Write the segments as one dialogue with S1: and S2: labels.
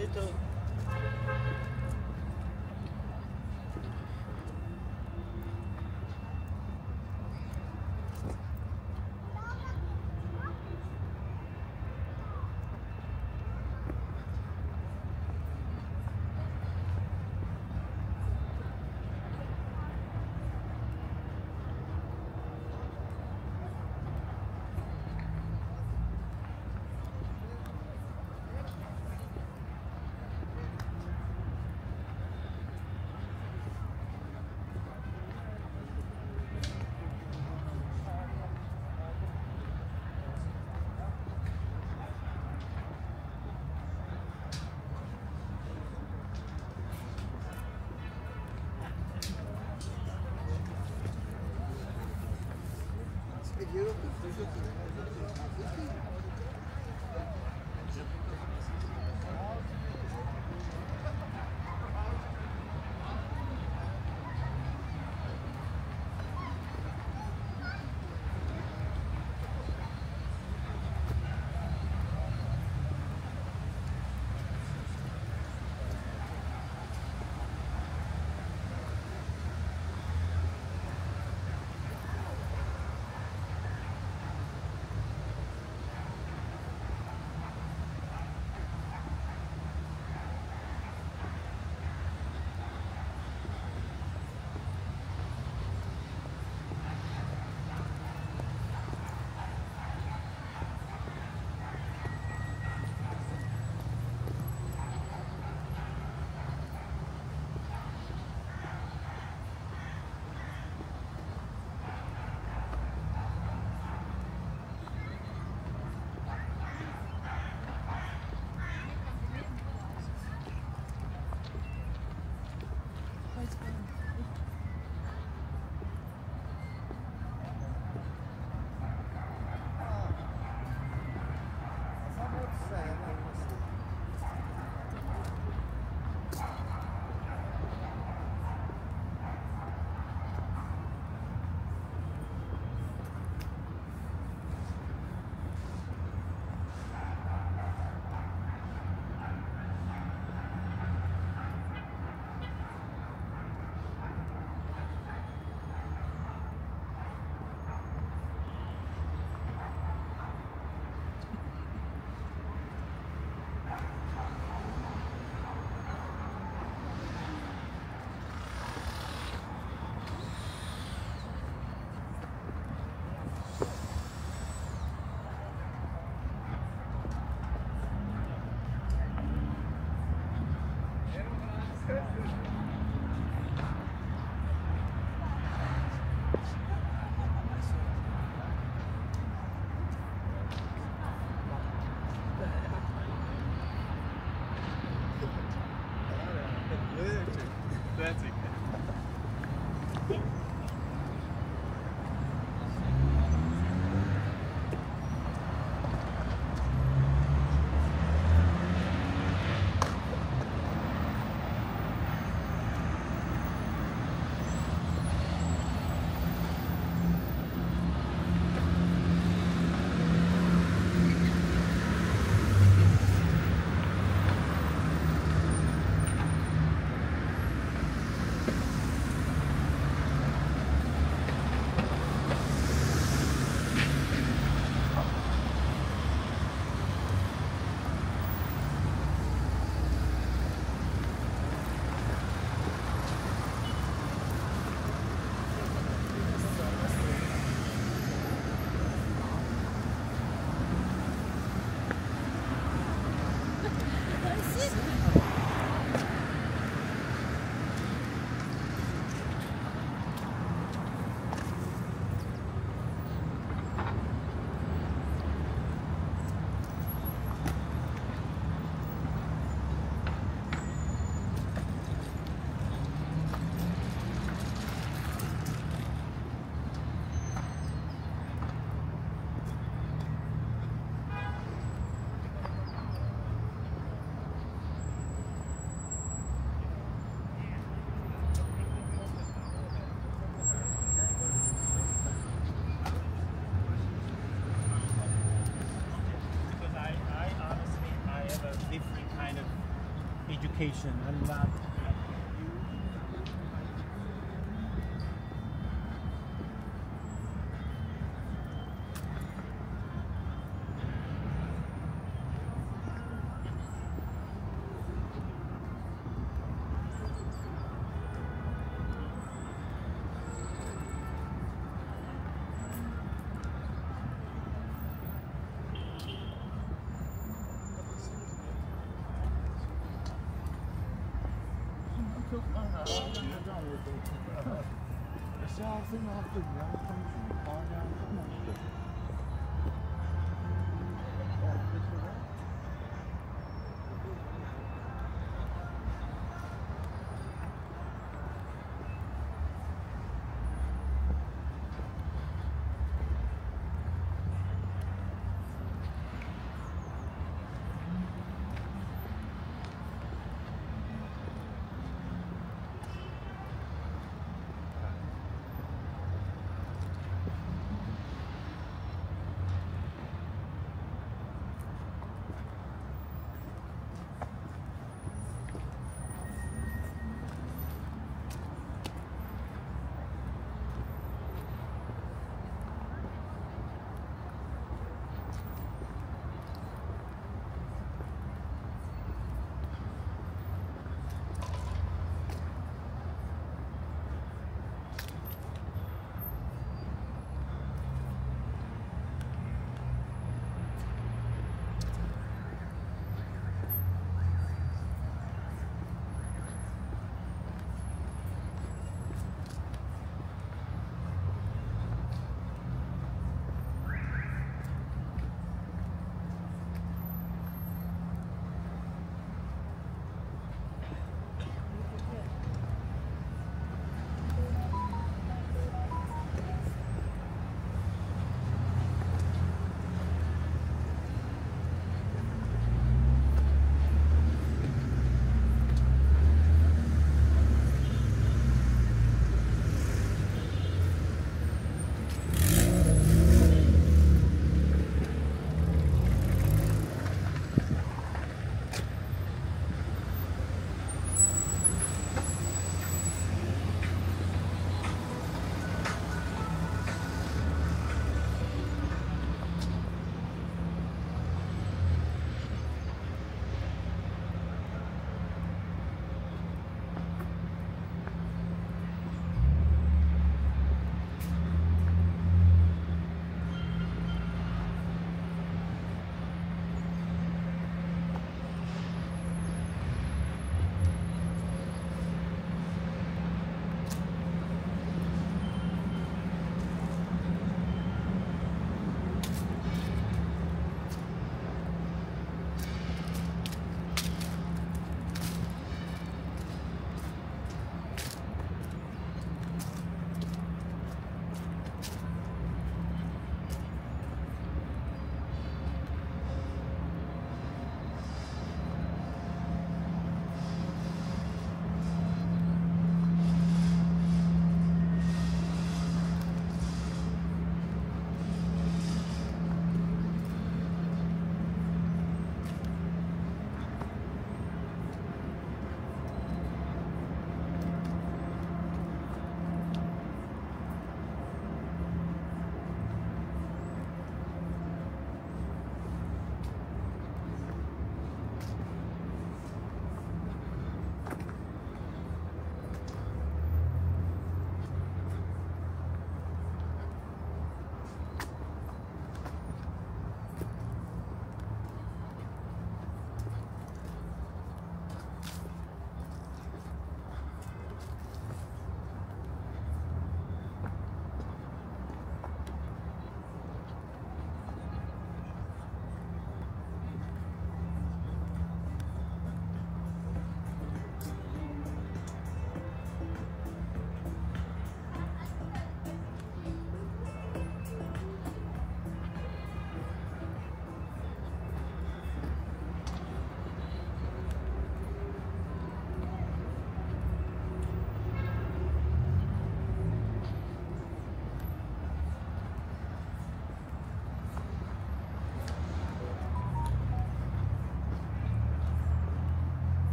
S1: c'est tout. 있었어요. location.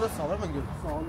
S1: Orada sağlar mı görüyorsun? Sağ ol.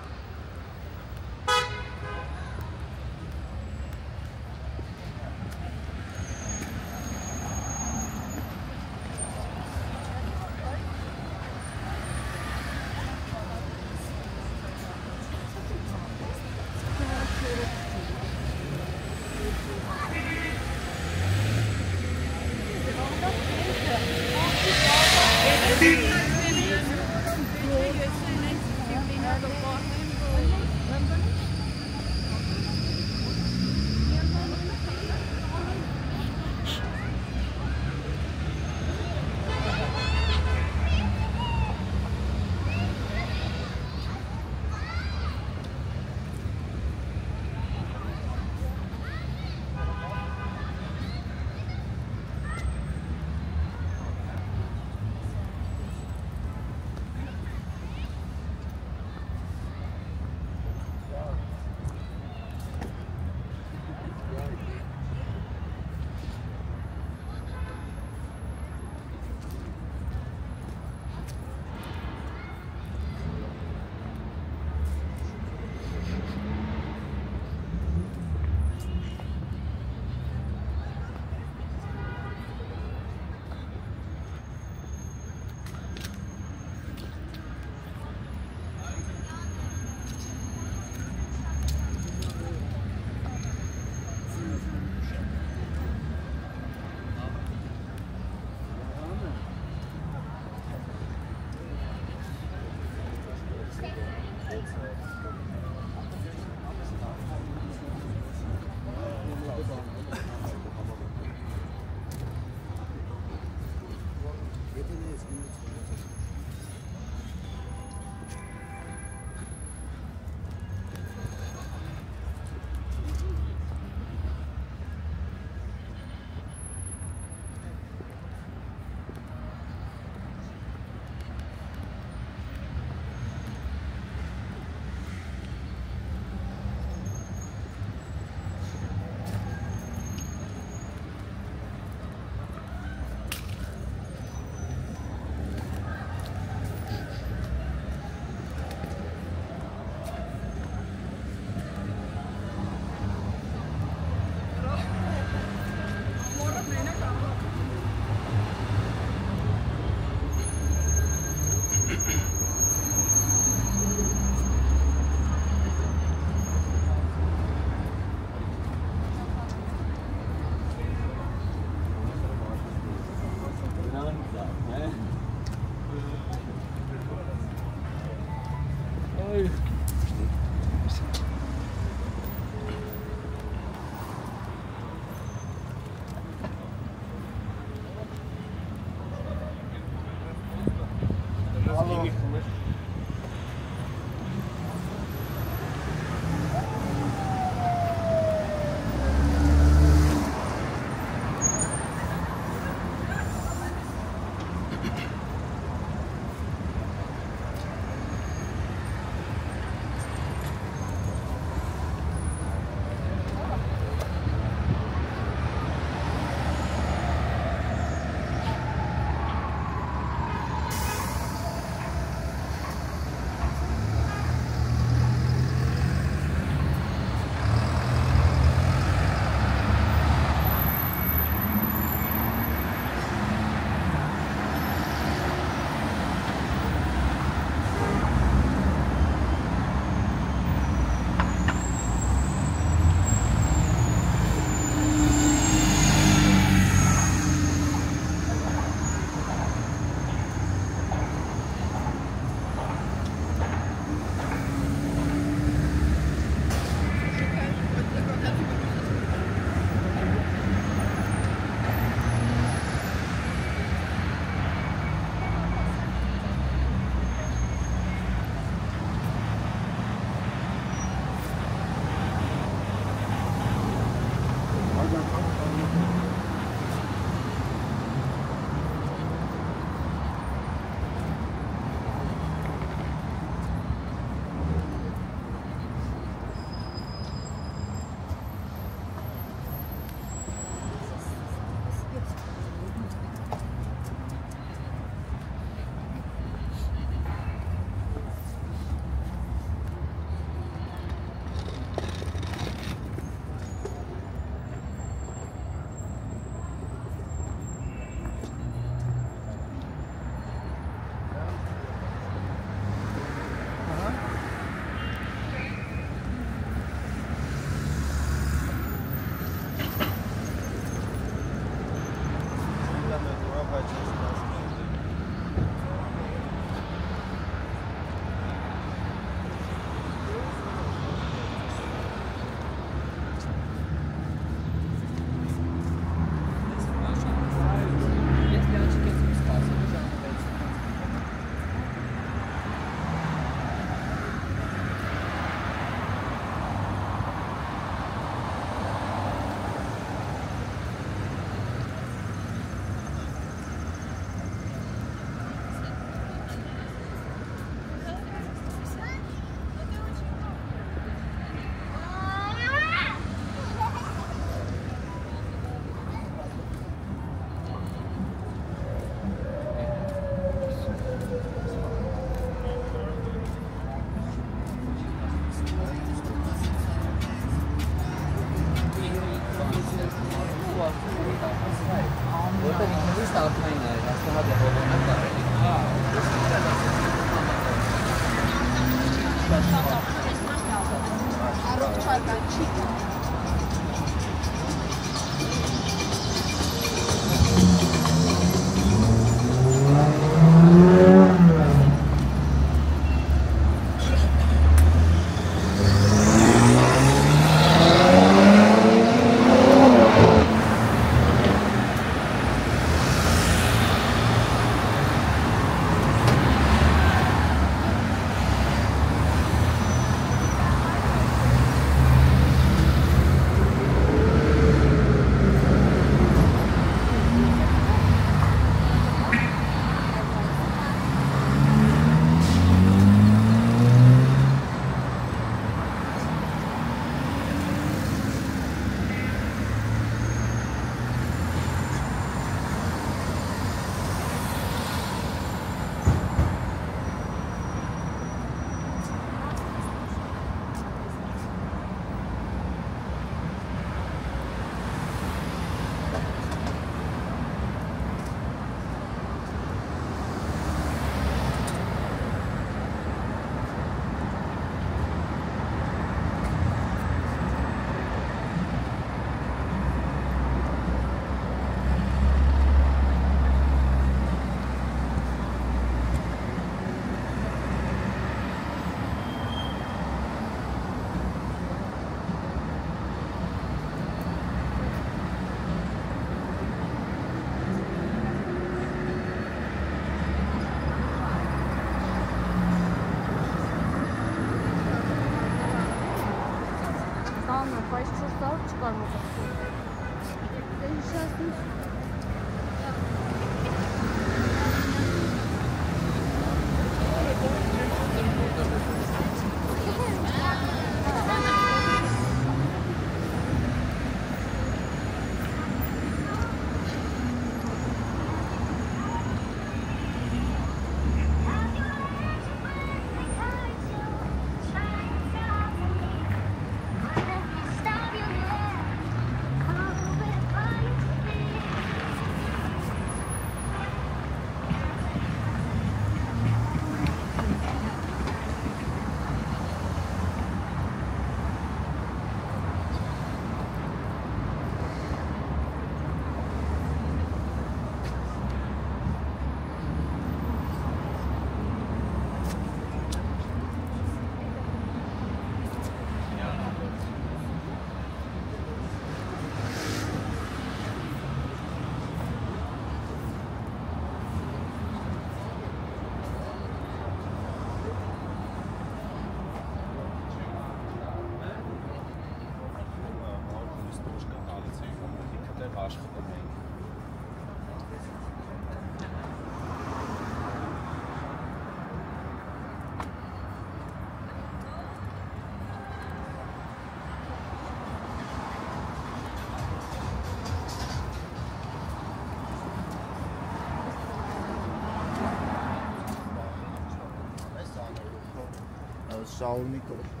S1: Saul Nicolas.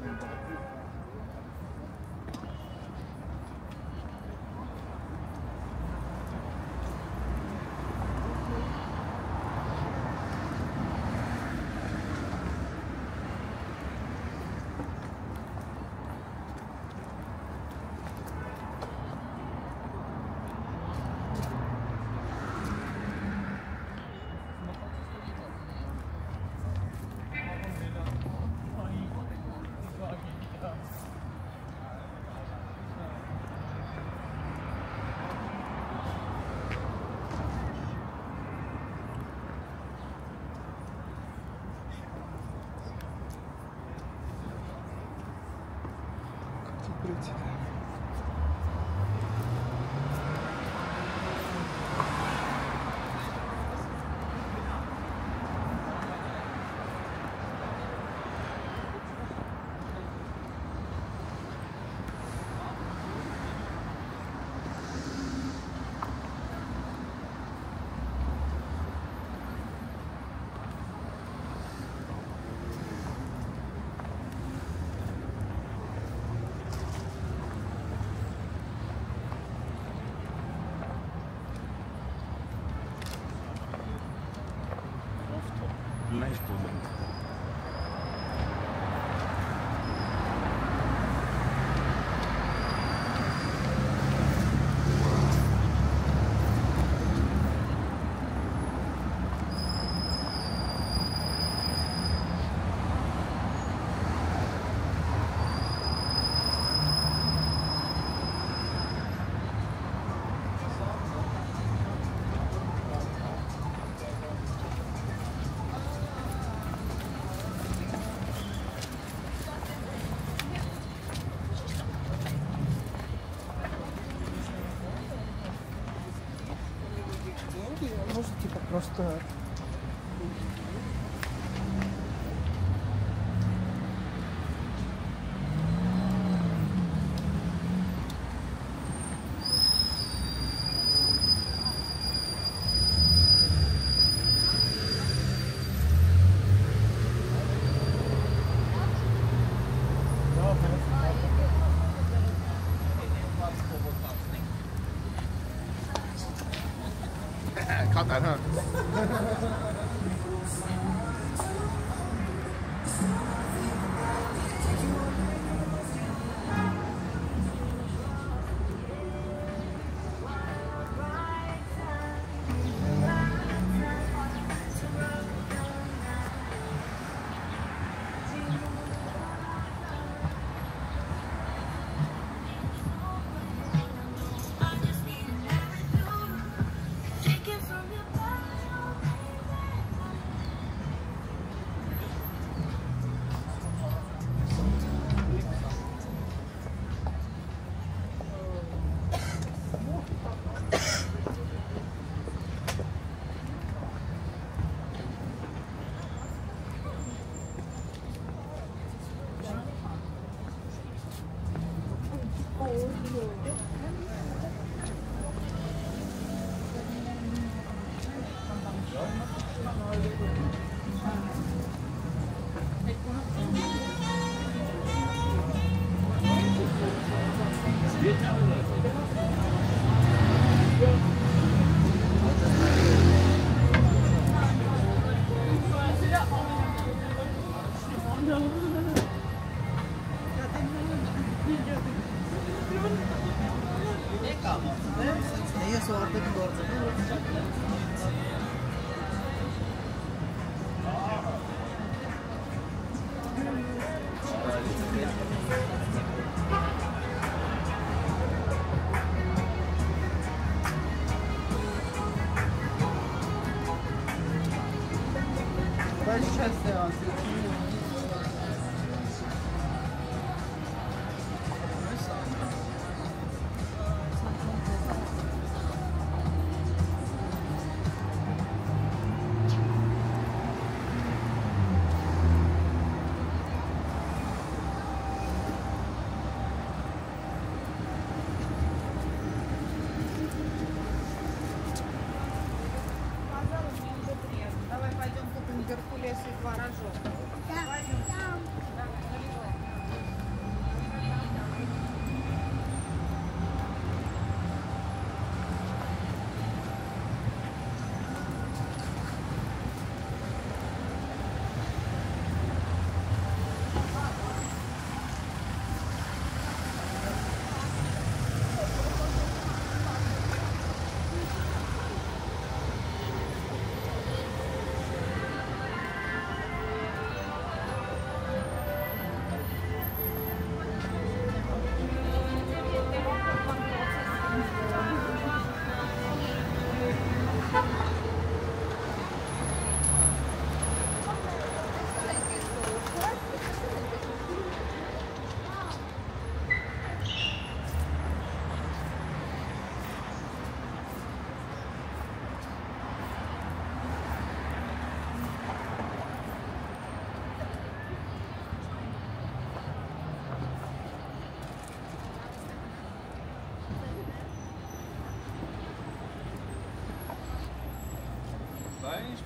S1: 啊。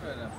S1: Şöyle.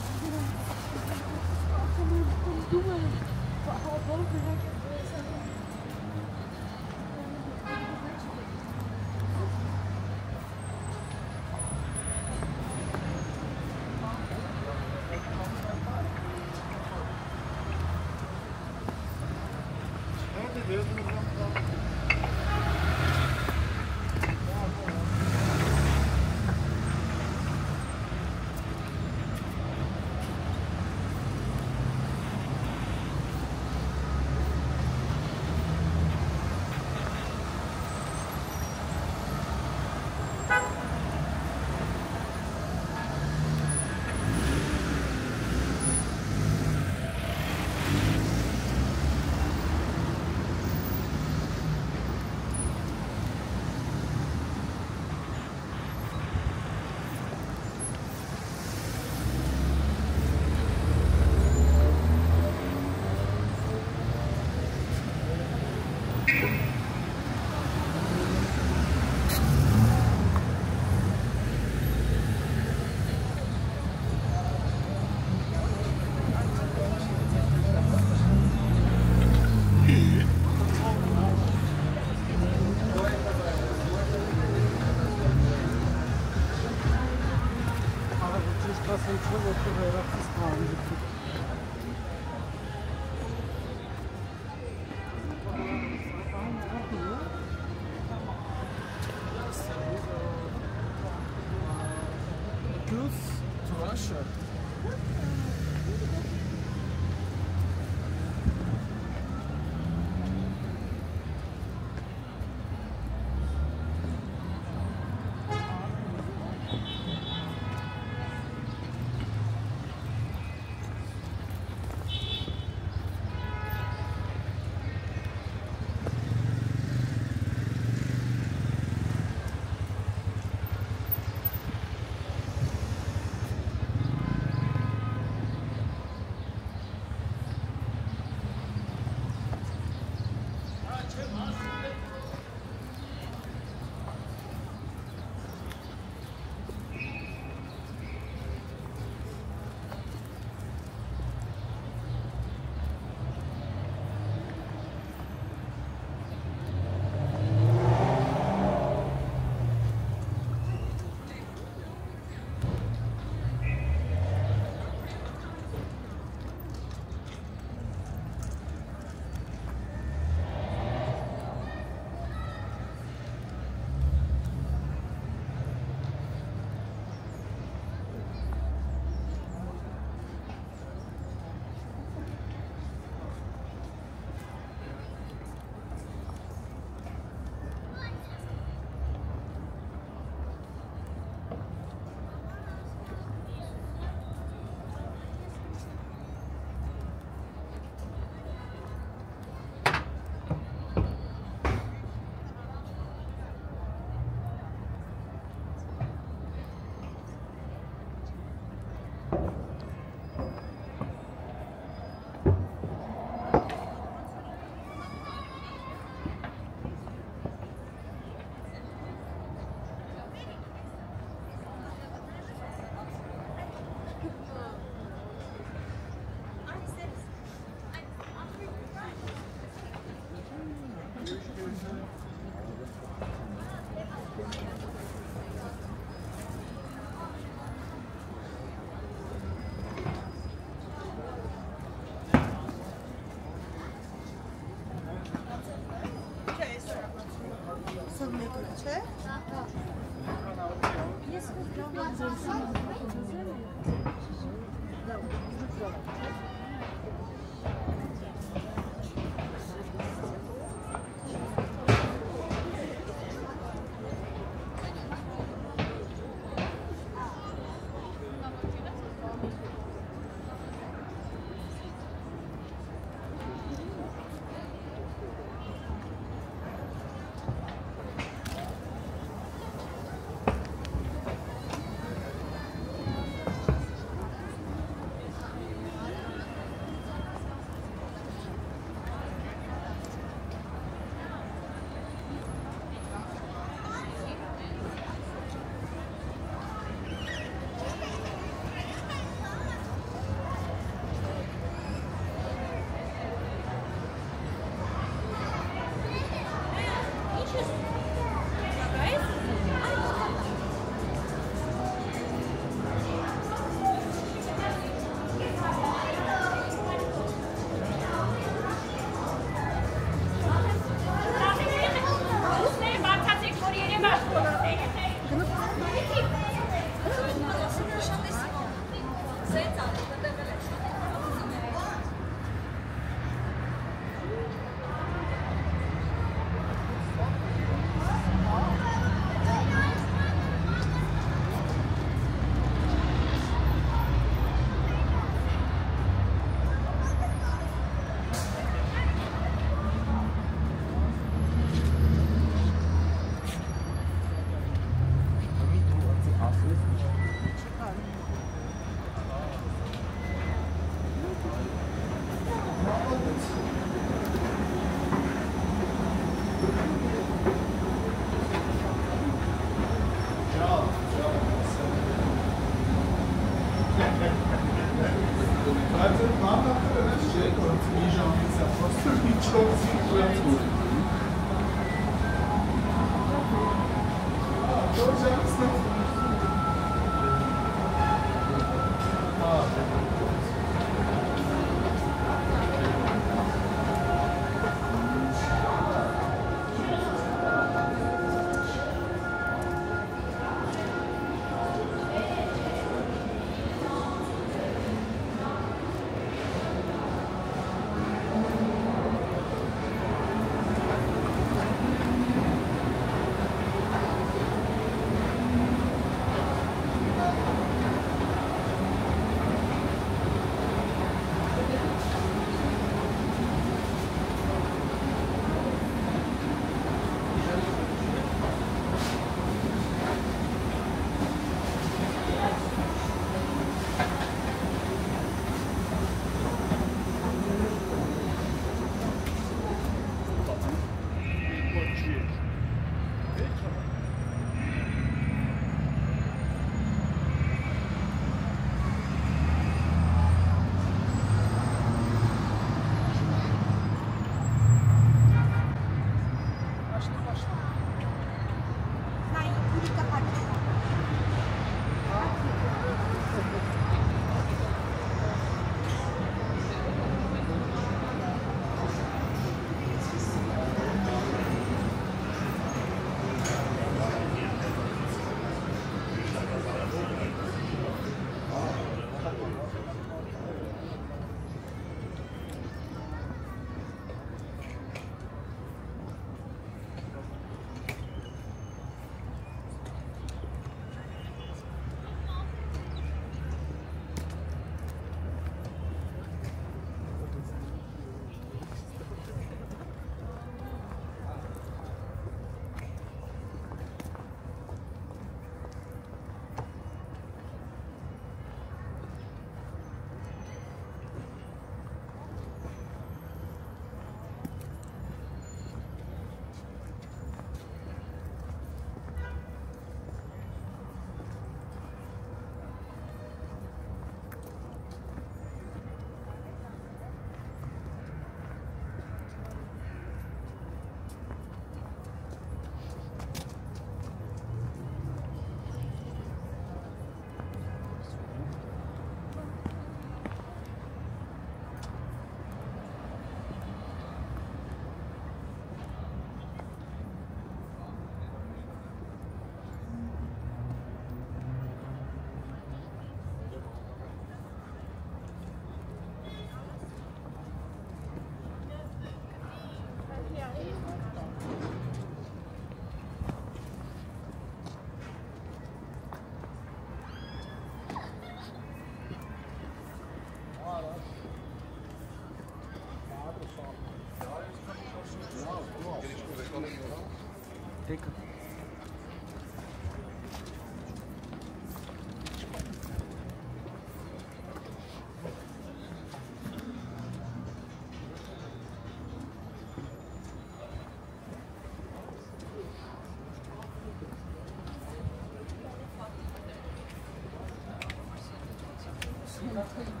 S1: 감사합니다.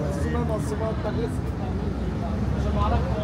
S1: السيمان السيمان التغليس